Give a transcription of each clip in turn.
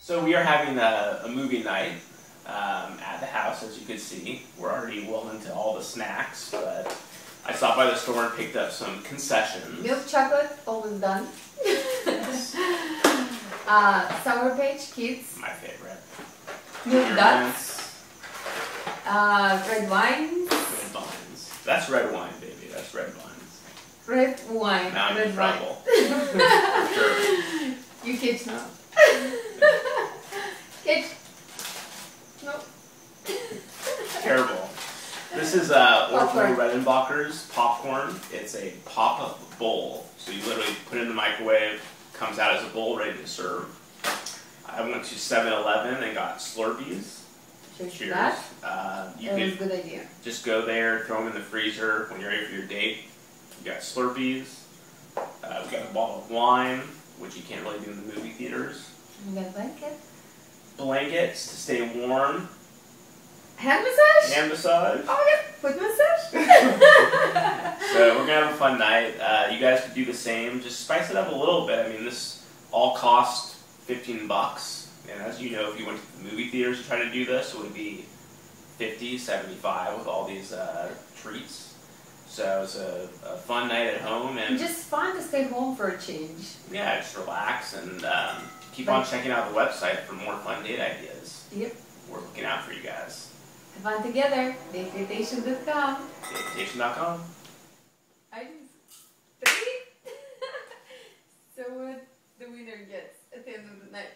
So we are having a, a movie night um, at the house, as you can see. We're already well into all the snacks, but I stopped by the store and picked up some concessions. Milk chocolate, almost done. uh, Sour Patch Kids, My favorite. Milk Duds, uh, red wines, Red vines. That's red wine, baby. That's red vines. Red wine, Now I'm red in trouble. Sure. You kids know. kids. No. Terrible. This is uh. Orville Redenbacher's popcorn. It's a pop-up bowl. So you literally put it in the microwave, comes out as a bowl ready to serve. I went to 7-Eleven and got Slurpees. Cheers Cheers. that. Uh, you It was a good idea. just go there, throw them in the freezer when you're ready for your date. You got Slurpees. Uh, we got a bottle of wine, which you can't really do in the movie theaters. You got blanket. Blankets to stay warm. Hand massage? Hand massage. Oh my god, foot massage? So we're gonna have a fun night. Uh, you guys could do the same. Just spice it up a little bit. I mean, this all cost 15 bucks. And as you know, if you went to the movie theaters to try to do this, it would be 50, 75 with all these uh, treats. So it's a, a fun night at home, and Just fun to stay home for a change. yeah, just relax and um, keep on checking out the website for more fun date ideas. Yep. We're looking out for you guys. Have fun together. Datevitation.com. Datation.com. I just three. so what the winner gets at the end of the night?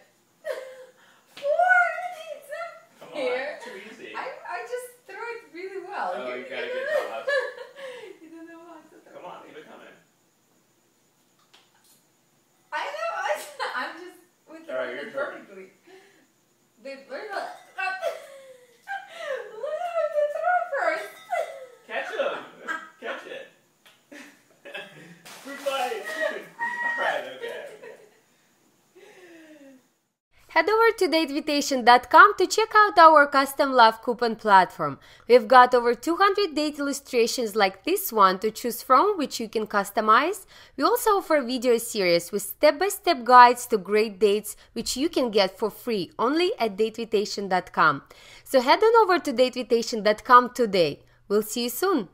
Four pizza. Come Here. on, too easy. I I just throw it really well. Oh, you gotta don't get know- caught. you don't know how to throw. Come on, keep it coming. I know. I, I'm just with All right, it your turn. perfectly. Babe, learn how. Learn how to throw first. Catch him! Catch it! Fruit fight! Alright, okay. Head over to datevitation.com to check out our custom love coupon platform. We've got over 200 date illustrations like this one to choose from, which you can customize. We also offer a video series with step-by-step guides to great dates, which you can get for free only at datevitation.com. So head on over to datevitation.com today. We'll see you soon.